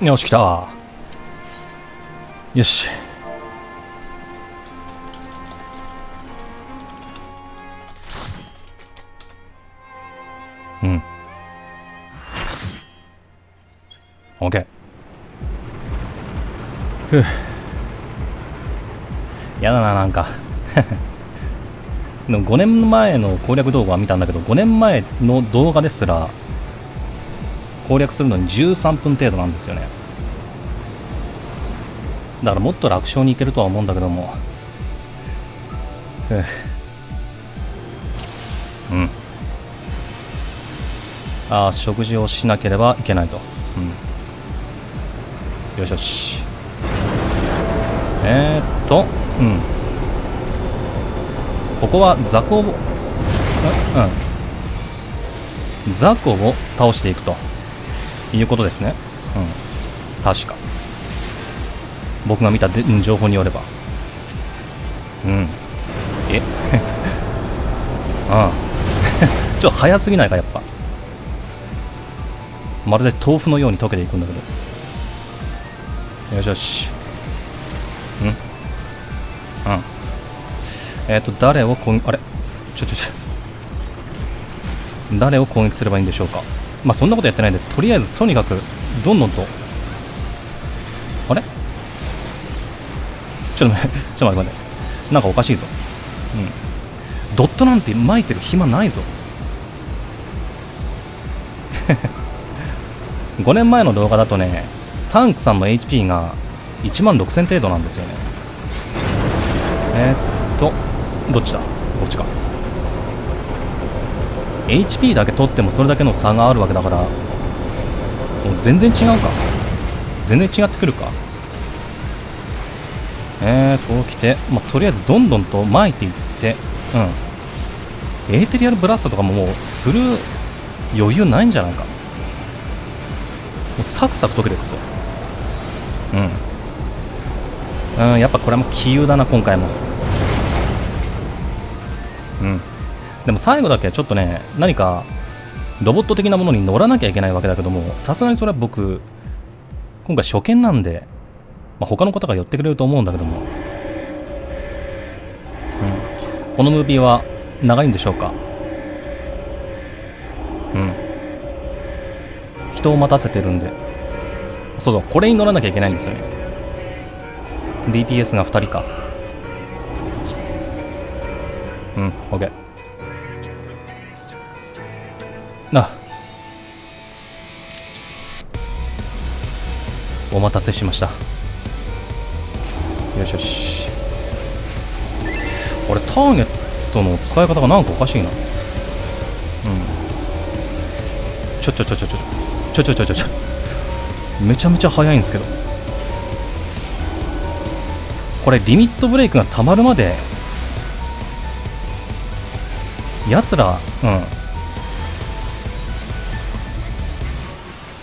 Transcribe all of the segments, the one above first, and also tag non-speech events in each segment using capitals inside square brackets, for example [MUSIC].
よし来た。よし。うん。OK ふう。やだななんか。[LAUGHS] でも5年前の攻略動画は見たんだけど5年前の動画ですら攻略するのに13分程度なんですよね。だからもっと楽勝にいけるとは思うんだけども。うん。ああ食事をしなければいけないと。うん。よしよし。えー、っとうん。ここは雑魚をうん。雑魚を倒していくと。いうことですね。うん。確か。僕が見たで情報によれば。うん。え？[LAUGHS] ああ。[LAUGHS] ちょっと早すぎないかやっぱ。まるで豆腐のように溶けていくんだけど。よしよし。うん。うん。えっ、ー、と誰を攻撃あれ？ちょちょちょ。誰を攻撃すればいいんでしょうか？まあそんなことやってないんでとりあえずとにかくどんどんと。あれ？ちょっと待って [LAUGHS] ちょっと待って待って。なんかおかしいぞ。うん。ドットなんて巻いてる暇ないぞ。[LAUGHS] 5年前の動画だとねタンクさんの HP が1万6000程度なんですよね。えー、っとどっちだ？こっちか。HP だけ取ってもそれだけの差があるわけだからもう全然違うか。全然違ってくるか。えーこう来て、まあ、とりあえずどんどんと巻いていってうん。エーテリアルブラストとかももうする余裕ないんじゃないか。もうサクサク溶けていくぞ。うん。うんやっぱこれも杞憂だな今回も。うん。でも最後だけちょっとね何かロボット的なものに乗らなきゃいけないわけだけどもさすがにそれは僕今回初見なんで、まあ、他の方が寄ってくれると思うんだけども、うん、このムービーは長いんでしょうか？うん。人を待たせてるんで。そうそうこれに乗らなきゃいけないんですよね。DPS が2人か。うん OK お待たせしました。よしよし。俺ターゲットの使い方がなんかおかしいな。うん。ちょちょちょちょちょちょちょちょちょちょ。めちゃめちゃ速いんですけど。これリミットブレイクがたまるまでやつらうん。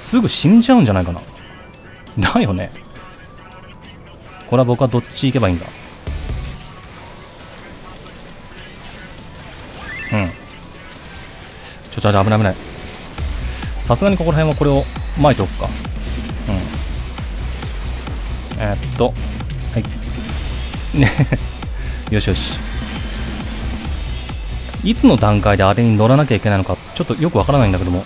すぐ死んじゃうんじゃないかな。[LAUGHS] だよね。これは僕はどっち行けばいいんだ？うん。ちょちょ危ない危ない。さすがにここら辺はこれを巻いておくか。うん。えー、っとはい。ね。[LAUGHS] よしよし。いつの段階であれに乗らなきゃいけないのかちょっとよくわからないんだけども。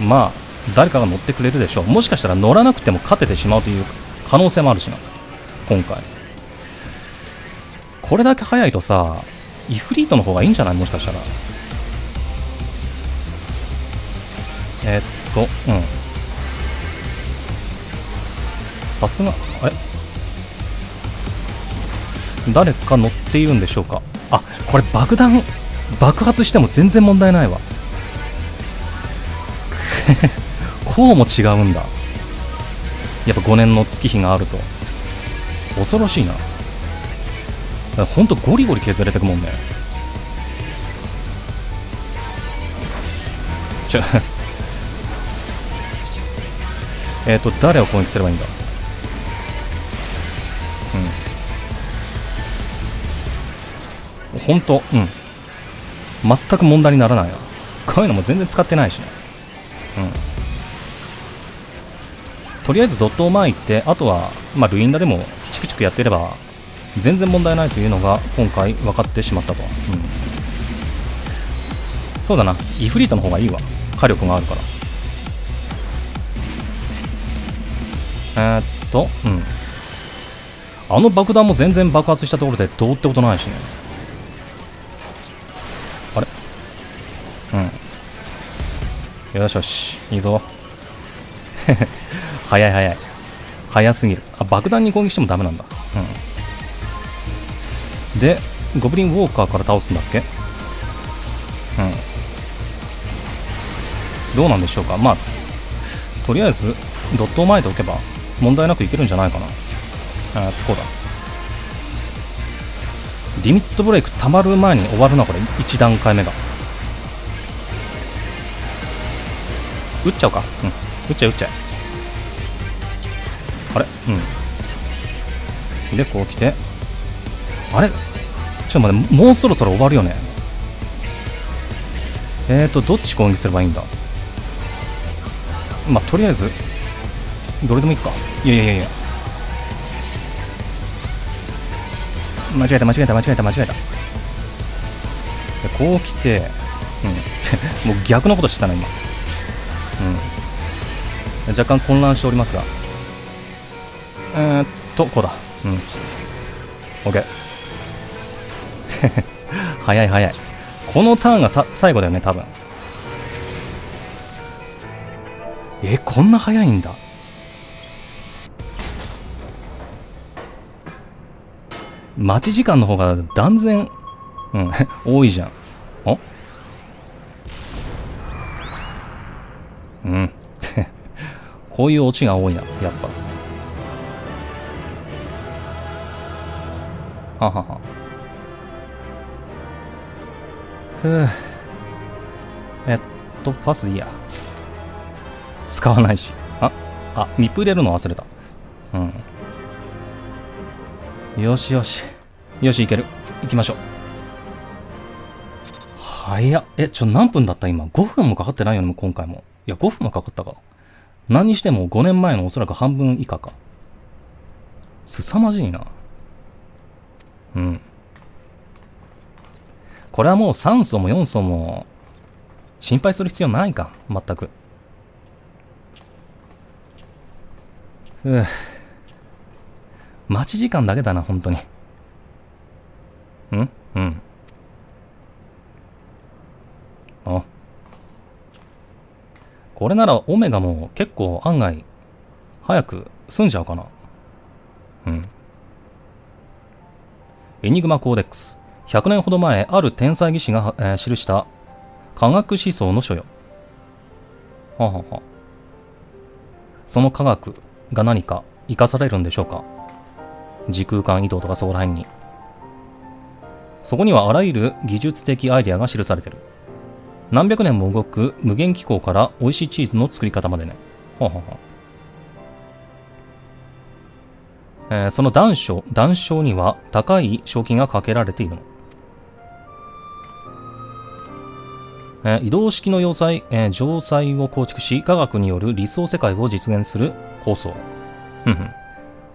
うん。まあ誰かが乗ってくれるでしょう。もしかしたら乗らなくても勝ててしまうという可能性もあるしな。今回。これだけ速いとさイフリートの方がいいんじゃない？もしかしたら。えー、っとうん。さすがあれ誰か乗っているんでしょうか？あこれ爆弾爆発しても全然問題ないわ。こうも違うんだ。やっぱ5年の月日があると。恐ろしいな。ほんとゴリゴリ削れてくもんね。ちょ [LAUGHS] えっと誰を攻撃すればいいんだ？うん。ほんとうん。全く問題にならないな。こういうのも全然使ってないしね。うん。とりあえずドットを前行ってあとは、まあ、ルインダでもチクチクやってれば全然問題ないというのが今回分かってしまったと、うん、そうだな。イフリートの方がいいわ。火力があるから。えー、っとうん。あの爆弾も全然爆発したところでどうってことないしね。あれ？うん。よしよし。いいぞ。早い早い。早すぎる。あ爆弾に攻撃してもダメなんだ。うん。でゴブリンウォーカーから倒すんだっけ？うん。どうなんでしょうか。まあとりあえずドットを前でおけば問題なくいけるんじゃないかな。あこうだ。リミットブレイク溜まる前に終わるなこれ。1段階目が。撃っちゃうか。うん。撃っちゃう撃っちゃう。あれ？うん。でこう来て。あれ？ちょっと待ってもうそろそろ終わるよね。えーとどっち攻撃すればいいんだ？まあとりあえずどれでもいいか。いやいやいやいや。間違えた間違えた間違えた間違えた。でこう来て。うん。[LAUGHS] もう逆のことしてたな今。うん。若干混乱しておりますが。えー、っとこうだ。うん。OK [LAUGHS] 早い早い。このターンが最後だよね多分。えこんな早いんだ。待ち時間の方が断然、うん、[LAUGHS] 多いじゃん。あうん。[LAUGHS] こういうオチが多いな、やっぱ。ははは。ふぅ。えっと、パスいいや。使わないし。あ、あ、密封入れるの忘れた。うん。よしよし。よし、いける。行きましょう。早っ。え、ちょ、何分だった？今。5分もかかってないよね、今回も。いや、5分もかかったか。何にしても5年前のおそらく半分以下か。凄まじいな。うん。これはもう3層も4層も心配する必要ないか。全く。うぅ。待ち時間だけだな、本当に。ん？うん。あ。これならオメガも結構案外早く済んじゃうかな。うん。エニグマコーデックス。100年ほど前、ある天才技師が、えー、記した科学思想の書よ。ははは。その科学が何か生かされるんでしょうか時空間移動とかそこら辺に。そこにはあらゆる技術的アイデアが記されてる。何百年も動く無限機構から美味しいチーズの作り方までね。はははえー、その断章、断章には高い賞金がかけられているの。えー、移動式の要塞、えー、城塞を構築し、科学による理想世界を実現する構想。ふんふん。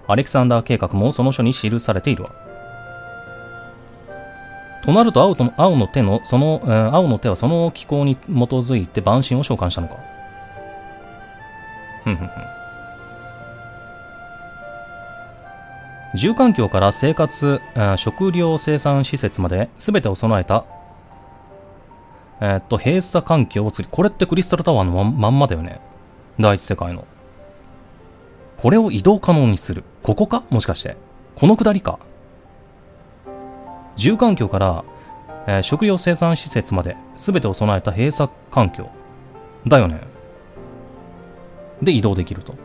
アレキサンダー計画もその書に記されているわ。となると青と青の手の、その、えー、青の手はその機構に基づいて万神を召喚したのか。ふんふんふん。住環境から生活、食料生産施設まで全てを備えた、えー、っと、閉鎖環境を作り、これってクリスタルタワーのままんまだよね。第一世界の。これを移動可能にする。ここか？もしかして。このくだりか？住環境から、えー、食料生産施設まで全てを備えた閉鎖環境。だよね。で移動できると。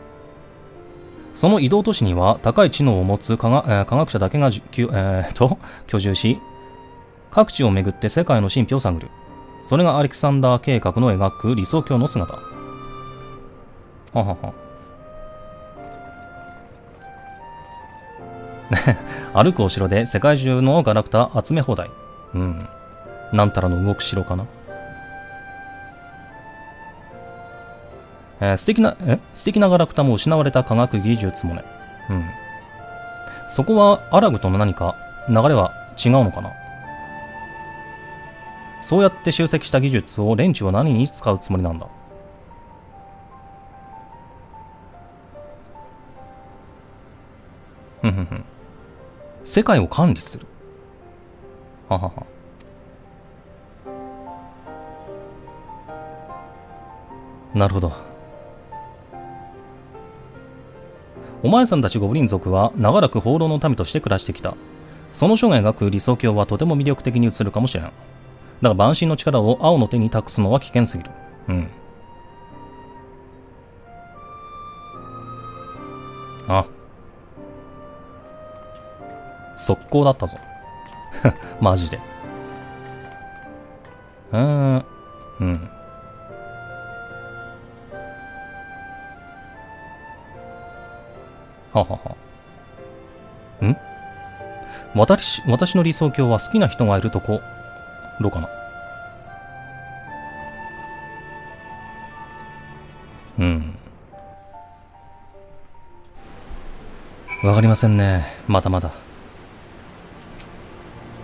その移動都市には高い知能を持つ科学,、科学者だけが、えー、と [LAUGHS] 居住し、各地を巡って世界の神秘を探る。それがアレキサンダー計画の描く理想郷の姿。ははは。[LAUGHS] 歩くお城で世界中のガラクタ集め放題。うん。なんたらの動く城かな。えー、素敵な、え？素敵なガラクタも失われた科学技術もね。うん。そこはアラグとの何か流れは違うのかな？そうやって集積した技術を連中は何に使うつもりなんだ？ふんふんふん。世界を管理する。ははは。なるほど。お前さんたちゴブリン族は長らく放浪の民として暮らしてきた。その生涯が描く理想郷はとても魅力的に映るかもしれん。だが万神の力を青の手に託すのは危険すぎる。うん。あ。速攻だったぞ。[LAUGHS] マジで。うーん。うん。ははは。ん？私、私の理想郷は好きな人がいるとこ、どうかな？うん。わかりませんね。まだまだ。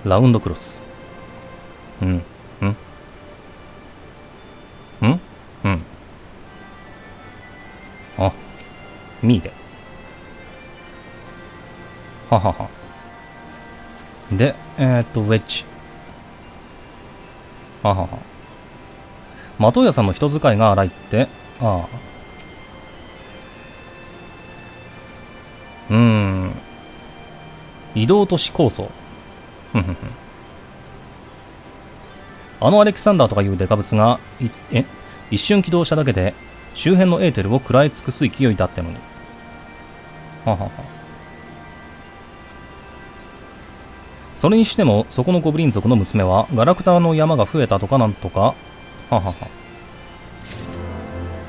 ラウンドクロス。うん。うんうん？うん。あ、ミーで。ははは。で、えー、っと、ウェッジ。ははは。的屋さんの人使いが荒いって、ああ。うーん。移動都市構想。ふんふんふん。あのアレキサンダーとかいうデカブツが、え、一瞬起動しただけで、周辺のエーテルを食らい尽くす勢いだってのに。ははは。それにしても、そこのゴブリン族の娘は、ガラクタの山が増えたとかなんとか、ははは。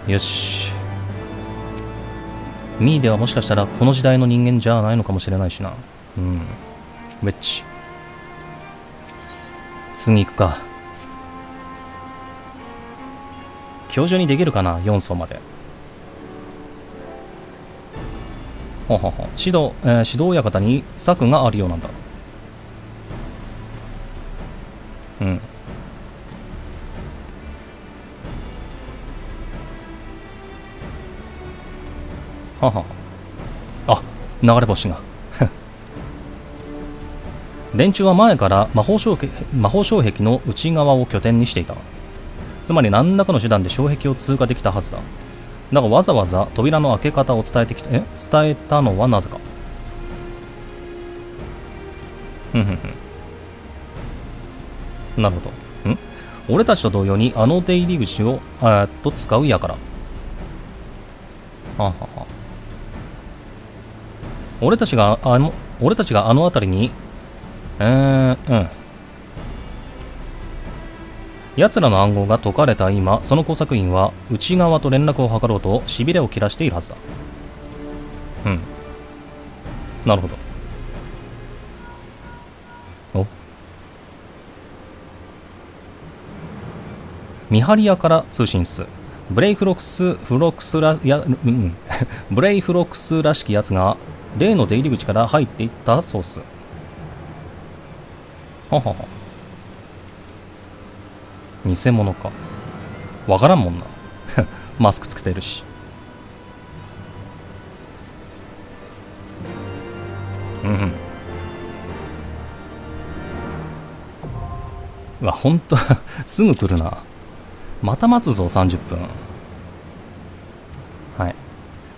よし。ミーではもしかしたらこの時代の人間じゃないのかもしれないしな。うん。ウェッチ。次行くか。今日中にできるかな ?4 層まで。ははは。指導、えー、指導館に策があるようなんだ。はは。あ、流れ星が。連中は前から魔法障魔法障壁の内側を拠点にしていた。つまり何らかの手段で障壁を通過できたはずだ。だがわざわざ扉の開け方を伝えてきた、え？伝えたのはなぜか。ふんふんふん。なるほど。ん？俺たちと同様にあの出入り口を、えっと、使うやから。ははは。俺たちが、あの、俺たちがあの辺りに、えー、うん。奴らの暗号が解かれた今、その工作員は内側と連絡を図ろうと痺れを切らしているはずだ。うん。なるほどお。見張り屋から通信室ブレイフロックス、フロックスら、や、うん、[LAUGHS] ブレイフロックスらしきやつが、例の出入り口から入っていったソース。ははは。偽物か。わからんもんな。[LAUGHS] マスクつけてるし。うんうん。うわ、ほんと [LAUGHS] すぐ来るな。また待つぞ、30分。はい。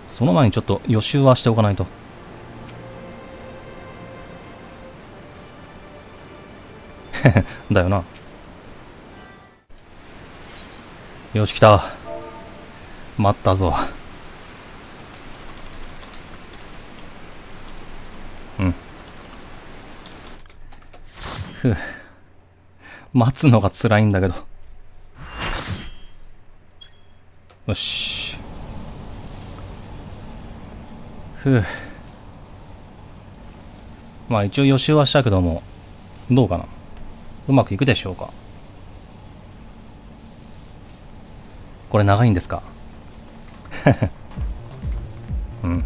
その前にちょっと予習はしておかないと。だよな。よし、来た。待ったぞ。うん。ふう。待つのが辛いんだけど。よし。ふう。まあ一応予習はしたけども、どうかな。うまくいくでしょうか？これ長いんですか？[LAUGHS] うん。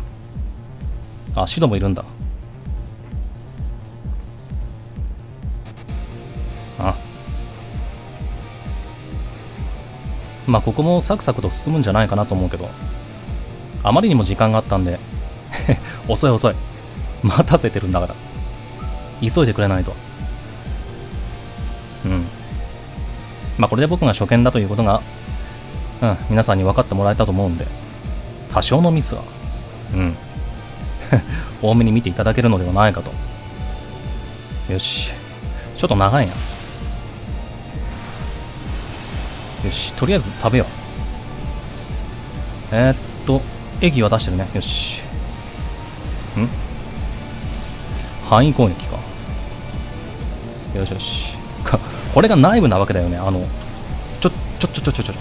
あシドもいるんだ。あ。まあここもサクサクと進むんじゃないかなと思うけど。あまりにも時間があったんで。[LAUGHS] 遅い遅い。待たせてるんだから。急いでくれないと。まあこれで僕が初見だということがうん皆さんに分かってもらえたと思うんで多少のミスはうん。[LAUGHS] 多めに見ていただけるのではないかと。よし。ちょっと長いな。よしとりあえず食べよう。えー、っと液は出してるね。よし。ん？範囲攻撃か。よしよし。これが内部なわけだよね。あのちょちょちょちょちょちょ。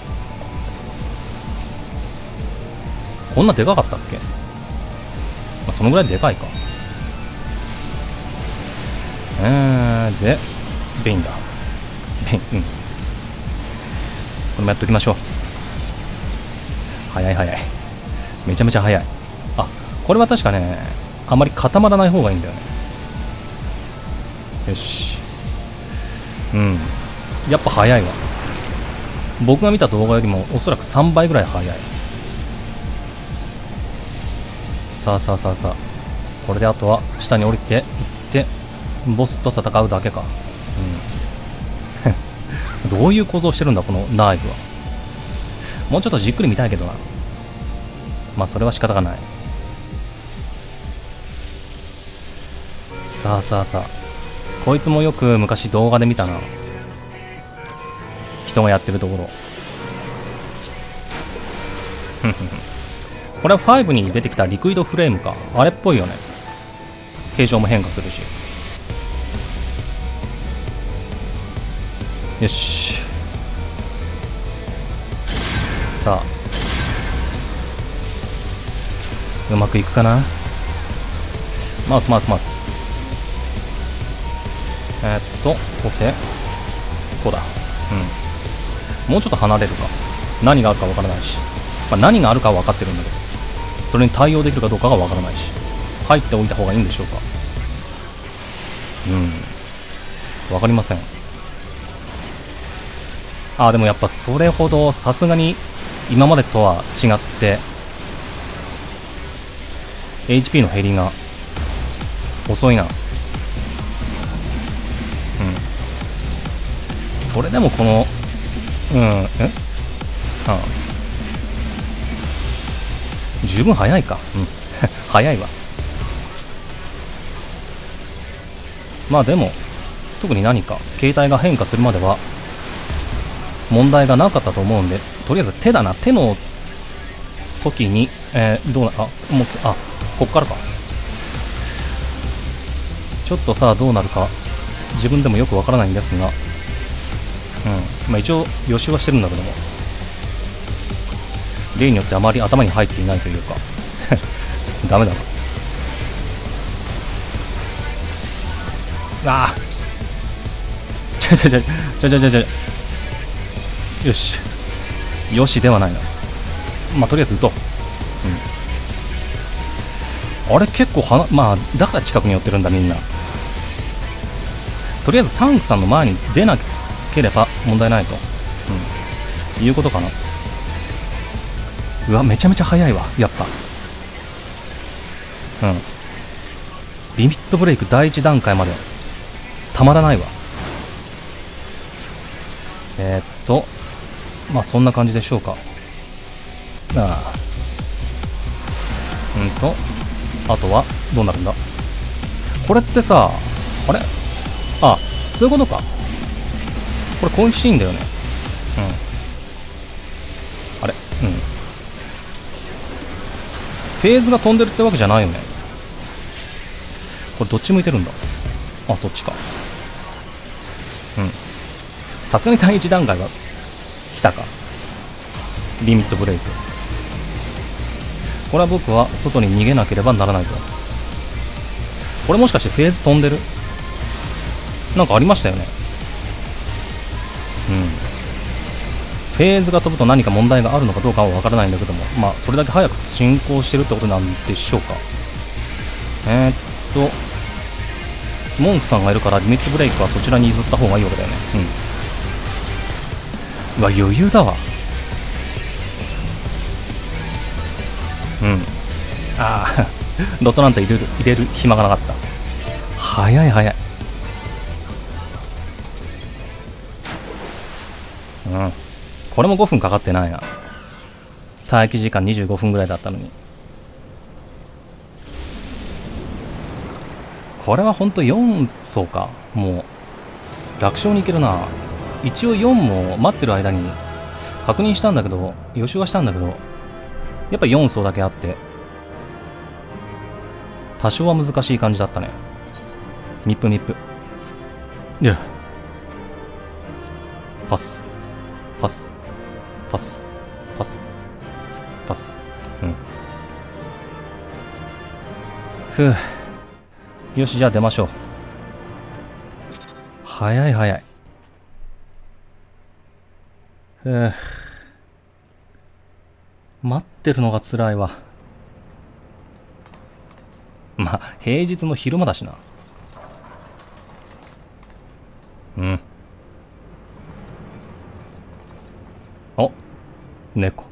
こんなでかかったっけ、まあ、そのぐらいでかいか。えー、でベインだ。ベインうん。これもやっときましょう。早い早い。めちゃめちゃ早い。あこれは確かねあまり固まらない方がいいんだよね。よし。うん。やっぱ早いわ。僕が見た動画よりもおそらく3倍ぐらい早い。さあさあさあさあ。これであとは下に降りていってボスと戦うだけか。うん。[LAUGHS] どういう構造してるんだこの内部は。もうちょっとじっくり見たいけどな。まあそれは仕方がない。さあさあさあ。こいつもよく昔動画で見たな。人がやってるところ。これは5に出てきたリクイドフレームか。あれっぽいよね。形状も変化するし。よし。さあ。うまくいくかな？マウスマウスマウス。えー、っとこう来て。こうだ。うん。もうちょっと離れるか。何があるかわからないし、まあ、何があるかは分かってるんだけど。それに対応できるかどうかがわからないし。入っておいた方がいいんでしょうか。うん。分かりません。ああでもやっぱそれほどさすがに今までとは違って HP の減りが遅いな。それでもこのうんえ？ああ。十分早いか。うん。[LAUGHS] 早いわ。まあでも特に何か携帯が変化するまでは問題がなかったと思うんでとりあえず手だな。手の時に、えー、どうなあもうあこっからか。ちょっとさどうなるか自分でもよくわからないんですがまあ一応予習はしてるんだけども。例によってあまり頭に入っていないというか。[LAUGHS] ダメだな。ああ。ちょちょちょちょちょちょちょよし。よしではないな。まあとりあえず撃とう。うん。あれ結構はなまあだから近くに寄ってるんだみんな。とりあえずタンクさんの前に出なきければ問題ないと、うん、いうことかな。うわめちゃめちゃ速いわ。やっぱ。うん。リミットブレイク第1段階まで。たまらないわ。えー、っと。まあそんな感じでしょうか。ああうんと。あとはどうなるんだ。これってさあれ？あそういうことか。これ攻撃していいんだよね。うん。あれ？うん。フェーズが飛んでるってわけじゃないよね。これどっち向いてるんだ？あそっちか。うん。さすがに第1段階は来たか。リミットブレイク。これは僕は外に逃げなければならないと。これもしかしてフェーズ飛んでる？なんかありましたよね。フェーズが飛ぶと何か問題があるのかどうかはわからないんだけどもまあそれだけ早く進行してるってことなんでしょうか。えー、っとモンクさんがいるからリミットブレイクはそちらに譲った方がいいわけだよね。うん。うわ余裕だわ。うん。ああ [LAUGHS] ドットなんて入れる入れる暇がなかった。早い早い。うん。これも5分かかってないな。待機時間25分ぐらいだったのに。これは本当4層か。もう楽勝にいけるな。一応4も待ってる間に確認したんだけど予習はしたんだけどやっぱ4層だけあって。多少は難しい感じだったね。ニップニップ。いや。パス。パス。パス。パス。パス。うん。ふう。よしじゃあ出ましょう。早い早い。ふう。待ってるのが辛いわ。まあ平日の昼間だしな。うんお猫。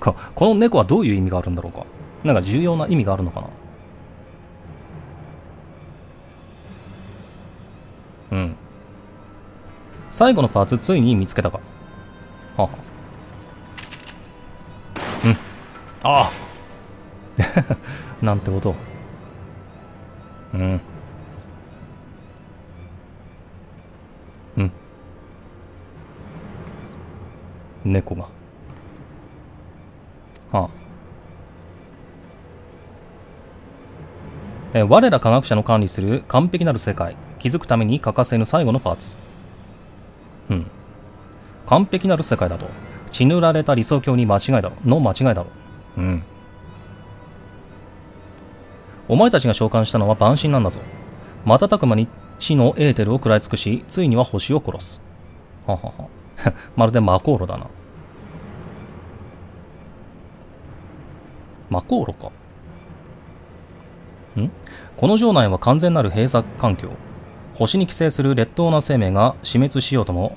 かこの猫はどういう意味があるんだろうか？なんか重要な意味があるのかな？うん。最後のパーツついに見つけたか。はは。うん。ああ。[LAUGHS] なんてこと。うん。猫が。はあ。え我ら科学者の管理する完璧なる世界。気づくために欠かせぬ最後のパーツ。うん。完璧なる世界だと。血塗られた理想郷に間違いだろの間違いだろう。ん。お前たちが召喚したのは万神なんだぞ。瞬く間に地のエーテルを食らい尽くし、ついには星を殺す。ははは。[LAUGHS] まるで魔航路だな。魔航路か。ん？この城内は完全なる閉鎖環境。星に寄生する劣等な生命が死滅しようとも、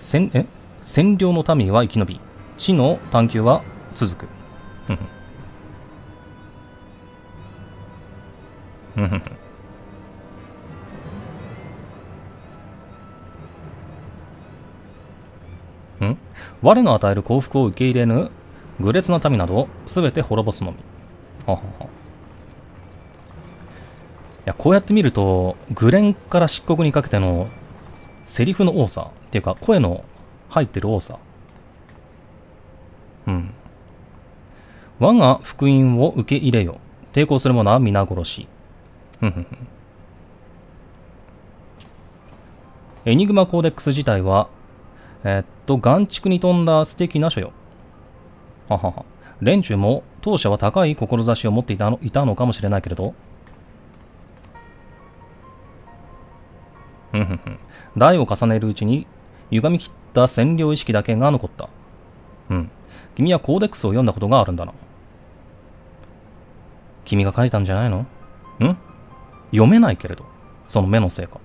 占え？占領の民は生き延び、地の探求は続く。ん我の与える幸福を受け入れぬ？愚劣な民などを全て滅ぼすのみ。はははいや、こうやって見ると、グレンから漆黒にかけてのセリフの多さっていうか声の入ってる多さ。うん。我が福音を受け入れよ。抵抗する者は皆殺し。エニグマコーデックス自体は、え、っと、眼畜に富んだ素敵な書よ。ははは。連中も当社は高い志を持っていたのいたのかもしれないけれど、ふんふんふん。代を重ねるうちに、歪み切った占領意識だけが残った。うん。君はコーデックスを読んだことがあるんだな。君が書いたんじゃないの？ん？読めないけれど、その目のせいか。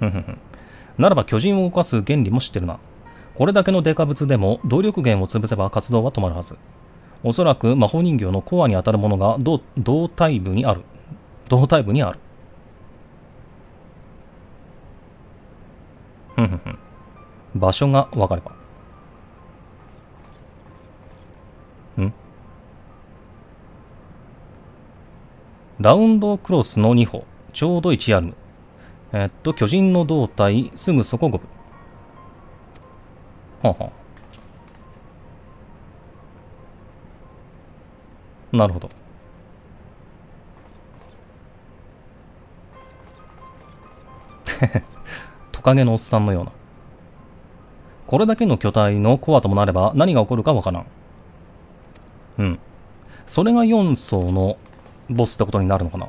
[LAUGHS] ならば巨人を動かす原理も知ってるな。これだけのデカ物でも動力源を潰せば活動は止まるはず。おそらく魔法人形のコアに当たるものが胴胴体部にある。胴体部にある。ふんふんふん。場所が分かれば。ん？ラウンドクロスの2歩、ちょうど1アルム。えっと、巨人の胴体、すぐそこ5分。はあ、はあ、なるほど。[LAUGHS] トカゲのおっさんのような。これだけの巨体のコアともなれば何が起こるかわからん。うん。それが4層のボスってことになるのかな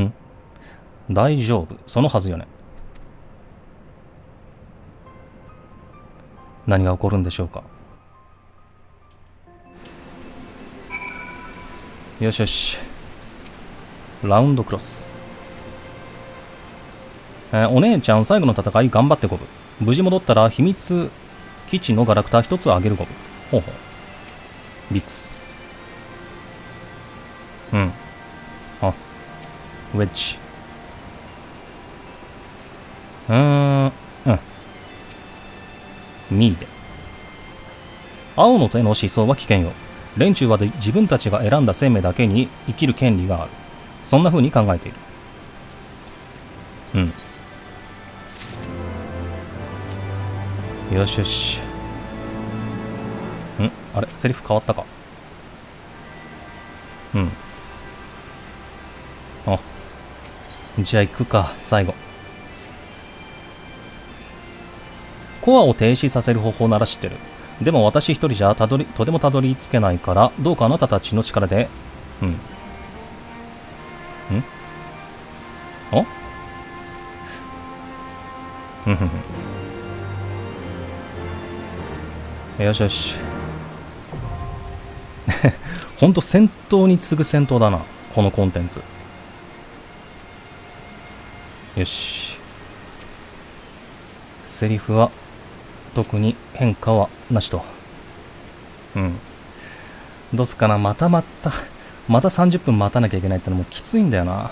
ん。大丈夫。そのはずよね。何が起こるんでしょうか。よしよし。ラウンドクロス、えーお姉ちゃん最後の戦い頑張ってゴブ無事戻ったら秘密基地のガラクタ一つあげるゴブほうほう。ビックスうん。ウェッジうーん。うん。ミーで青の手の思想は危険よ。連中はで自分たちが選んだ生命だけに生きる権利がある。そんな風に考えている。うん。よしよし。ん。あれ？セリフ変わったか？うんじゃあ行くか最後。コアを停止させる方法なら知ってる。でも私一人じゃたどりとてもたどり着けないからどうかあなたたちの力で。うん。ん？あ？ふんふんふん。よしよし。ほんと戦闘に次ぐ戦闘だなこのコンテンツ。よし。セリフは特に変化はなしと。うん。どうすかな？またまたまた30分待たなきゃいけないってのもきついんだよな。